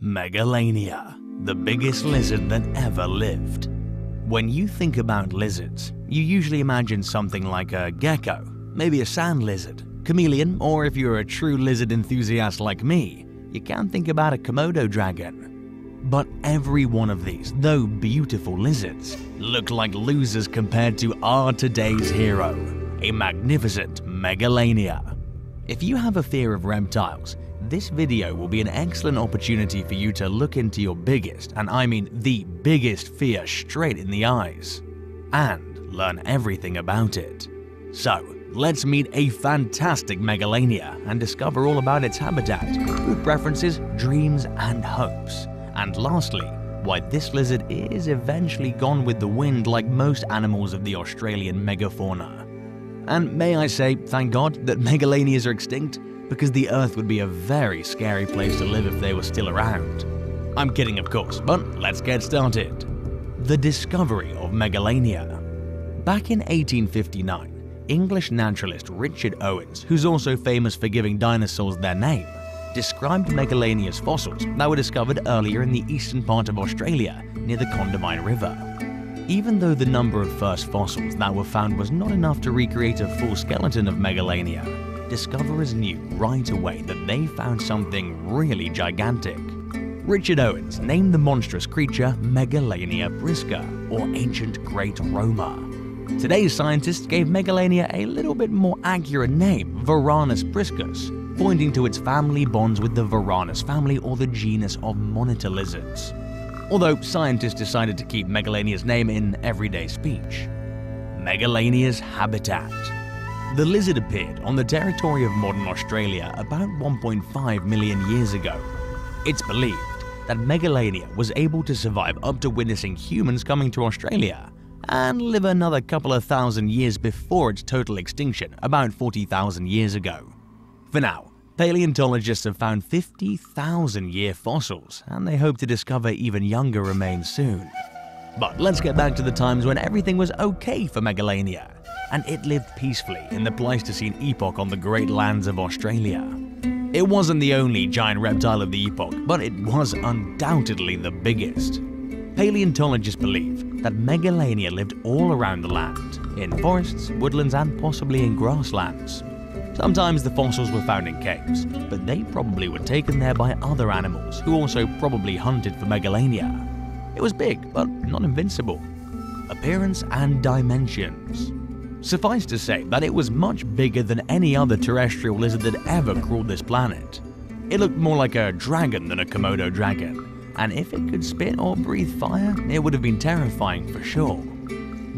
Megalania, the biggest lizard that ever lived. When you think about lizards, you usually imagine something like a gecko, maybe a sand lizard, chameleon, or if you're a true lizard enthusiast like me, you can think about a Komodo dragon. But every one of these, though beautiful lizards, look like losers compared to our today's hero, a magnificent Megalania. If you have a fear of reptiles, this video will be an excellent opportunity for you to look into your biggest, and I mean the biggest fear straight in the eyes, and learn everything about it. So, let's meet a fantastic Megalania and discover all about its habitat, food preferences, dreams, and hopes. And lastly, why this lizard is eventually gone with the wind like most animals of the Australian megafauna. And may I say, thank God that Megalanias are extinct because the Earth would be a very scary place to live if they were still around. I'm kidding, of course, but let's get started. The discovery of Megalania. Back in 1859, English naturalist Richard Owens, who's also famous for giving dinosaurs their name, described Megalania's fossils that were discovered earlier in the eastern part of Australia near the Condamine River. Even though the number of first fossils that were found was not enough to recreate a full skeleton of Megalania, discoverers knew right away that they found something really gigantic. Richard Owens named the monstrous creature Megalania prisca, or ancient great roamer. Today's scientists gave Megalania a little bit more accurate name, Varanus priscus, pointing to its family bonds with the Varanus family or the genus of monitor lizards. Although scientists decided to keep Megalania's name in everyday speech. Megalania's habitat. The lizard appeared on the territory of modern Australia about 1.5 million years ago. It's believed that Megalania was able to survive up to witnessing humans coming to Australia and live another couple of thousand years before its total extinction about 40,000 years ago. For now, paleontologists have found 50,000 year fossils and they hope to discover even younger remains soon. But let's get back to the times when everything was okay for Megalania and it lived peacefully in the Pleistocene epoch on the great lands of Australia. It wasn't the only giant reptile of the epoch, but it was undoubtedly the biggest. Paleontologists believe that Megalania lived all around the land, in forests, woodlands, and possibly in grasslands. Sometimes the fossils were found in caves, but they probably were taken there by other animals who also probably hunted for Megalania. It was big, but not invincible. Appearance and dimensions. Suffice to say that it was much bigger than any other terrestrial lizard that ever crawled this planet. It looked more like a dragon than a Komodo dragon, and if it could spit or breathe fire, it would have been terrifying for sure.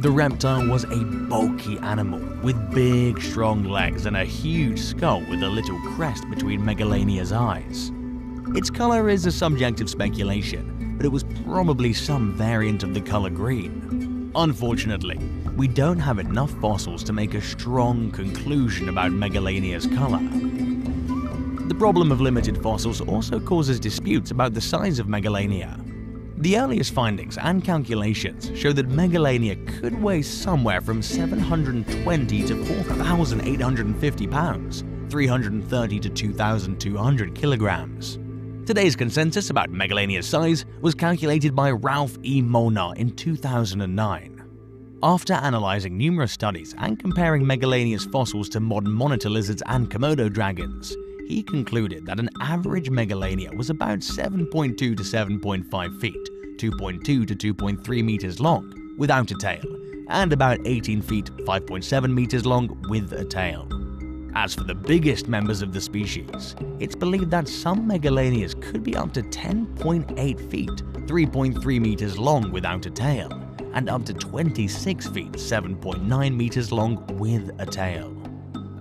The reptile was a bulky animal with big, strong legs and a huge skull with a little crest between Megalania's eyes. Its color is a subject of speculation, but it was probably some variant of the color green. Unfortunately, we don't have enough fossils to make a strong conclusion about Megalania's color. The problem of limited fossils also causes disputes about the size of Megalania. The earliest findings and calculations show that Megalania could weigh somewhere from 720 to 4,850 pounds, 330 to 2,200 kilograms. Today's consensus about Megalania's size was calculated by Ralph E. Molnar in 2009. After analyzing numerous studies and comparing Megalania's fossils to modern monitor lizards and Komodo dragons, he concluded that an average Megalania was about 7.2 to 7.5 feet, 2.2 to 2.3 meters long, without a tail, and about 18 feet, 5.7 meters long with a tail. As for the biggest members of the species, it's believed that some Megalanias could be up to 10.8 feet, 3.3 meters long without a tail, and up to 26 feet 7.9 meters long with a tail.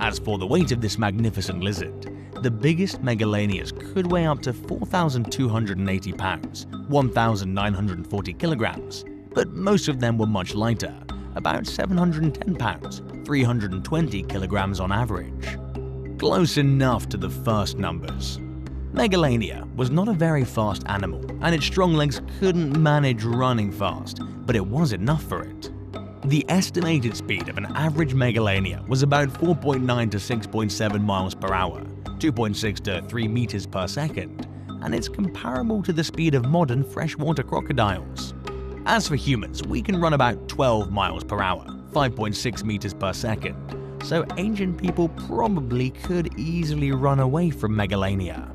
As for the weight of this magnificent lizard, the biggest Megalanias could weigh up to 4,280 pounds, 1,940 kilograms, but most of them were much lighter, about 710 pounds, 320 kilograms on average. Close enough to the first numbers. Megalania was not a very fast animal, and its strong legs couldn't manage running fast, but it was enough for it. The estimated speed of an average Megalania was about 4.9 to 6.7 miles per hour, 2.6 to 3 meters per second, and it's comparable to the speed of modern freshwater crocodiles. As for humans, we can run about 12 miles per hour, 5.6 meters per second, so ancient people probably could easily run away from Megalania.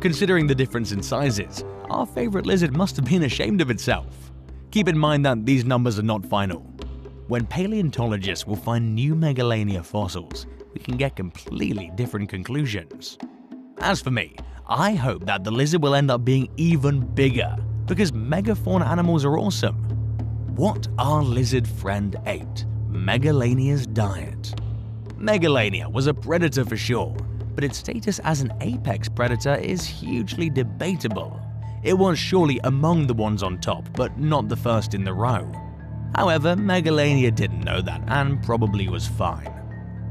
Considering the difference in sizes, our favorite lizard must have been ashamed of itself. Keep in mind that these numbers are not final. When paleontologists will find new Megalania fossils, we can get completely different conclusions. As for me, I hope that the lizard will end up being even bigger, because megafauna animals are awesome. What our lizard friend ate, Megalania's diet. Megalania was a predator for sure, but its status as an apex predator is hugely debatable. It was surely among the ones on top, but not the first in the row. However, Megalania didn't know that and probably was fine.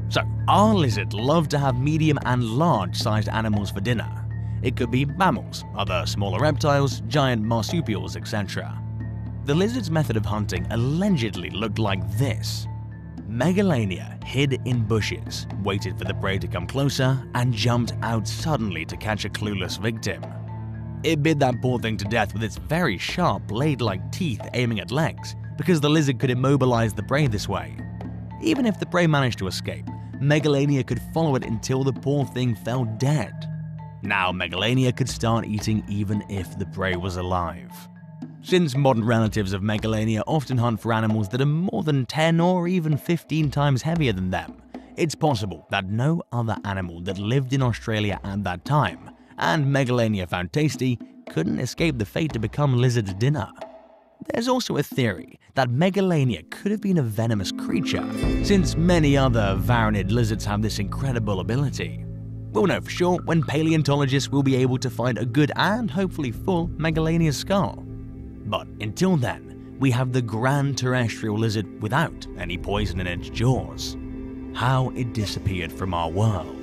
So, our lizard loved to have medium and large sized animals for dinner. It could be mammals, other smaller reptiles, giant marsupials, etc. The lizard's method of hunting allegedly looked like this. Megalania hid in bushes, waited for the prey to come closer, and jumped out suddenly to catch a clueless victim. It bit that poor thing to death with its very sharp blade-like teeth aiming at legs, because the lizard could immobilize the prey this way. Even if the prey managed to escape, Megalania could follow it until the poor thing fell dead. Now Megalania could start eating even if the prey was alive. Since modern relatives of Megalania often hunt for animals that are more than 10 or even 15 times heavier than them, it's possible that no other animal that lived in Australia at that time, and Megalania found tasty, couldn't escape the fate to become lizard's dinner. There's also a theory that Megalania could have been a venomous creature, since many other varanid lizards have this incredible ability. We'll know for sure when paleontologists will be able to find a good and hopefully full Megalania skull. But until then, we have the grand terrestrial lizard without any poison in its jaws. How it disappeared from our world.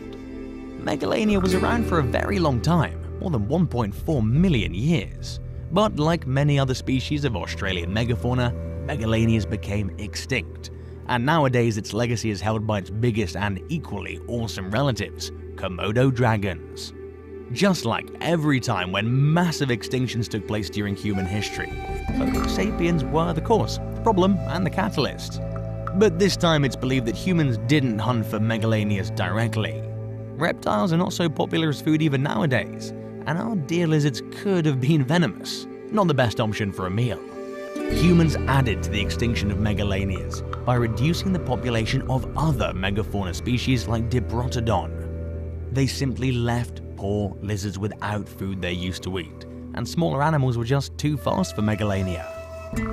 Megalania was around for a very long time, more than 1.4 million years. But like many other species of Australian megafauna, Megalanias became extinct, and nowadays its legacy is held by its biggest and equally awesome relatives, Komodo dragons just like every time when massive extinctions took place during human history. Homo sapiens were the cause, the problem, and the catalyst. But this time it's believed that humans didn't hunt for megalanias directly. Reptiles are not so popular as food even nowadays, and our dear lizards could have been venomous, not the best option for a meal. Humans added to the extinction of megalanias by reducing the population of other megafauna species like Diprotodon. They simply left poor lizards without food they used to eat, and smaller animals were just too fast for Megalania.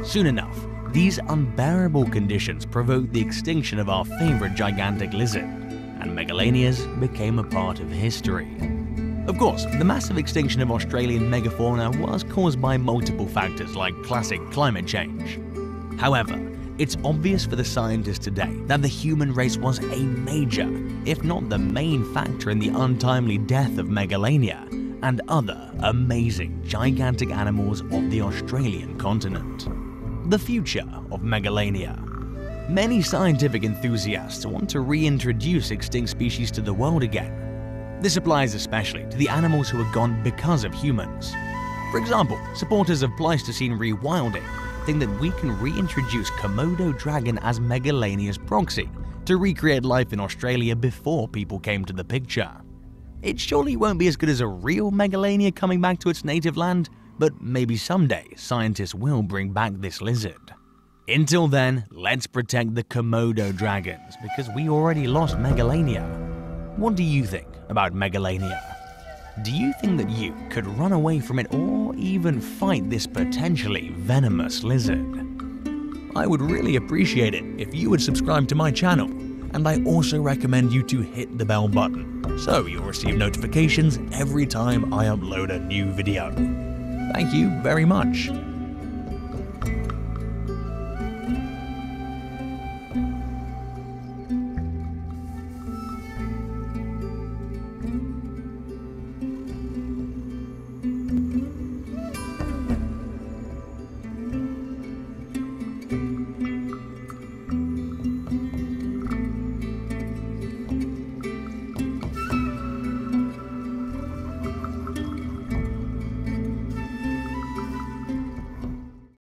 Soon enough, these unbearable conditions provoked the extinction of our favorite gigantic lizard, and Megalanias became a part of history. Of course, the massive extinction of Australian megafauna was caused by multiple factors like classic climate change. However, it's obvious for the scientists today that the human race was a major, if not the main factor in the untimely death of Megalania and other amazing gigantic animals of the Australian continent. The future of Megalania. Many scientific enthusiasts want to reintroduce extinct species to the world again. This applies especially to the animals who are gone because of humans. For example, supporters of Pleistocene rewilding think that we can reintroduce Komodo dragon as Megalania's proxy to recreate life in Australia before people came to the picture. It surely won't be as good as a real Megalania coming back to its native land, but maybe someday scientists will bring back this lizard. Until then, let's protect the Komodo dragons because we already lost Megalania. What do you think about Megalania? Do you think that you could run away from it or even fight this potentially venomous lizard? I would really appreciate it if you would subscribe to my channel, and I also recommend you to hit the bell button so you'll receive notifications every time I upload a new video. Thank you very much.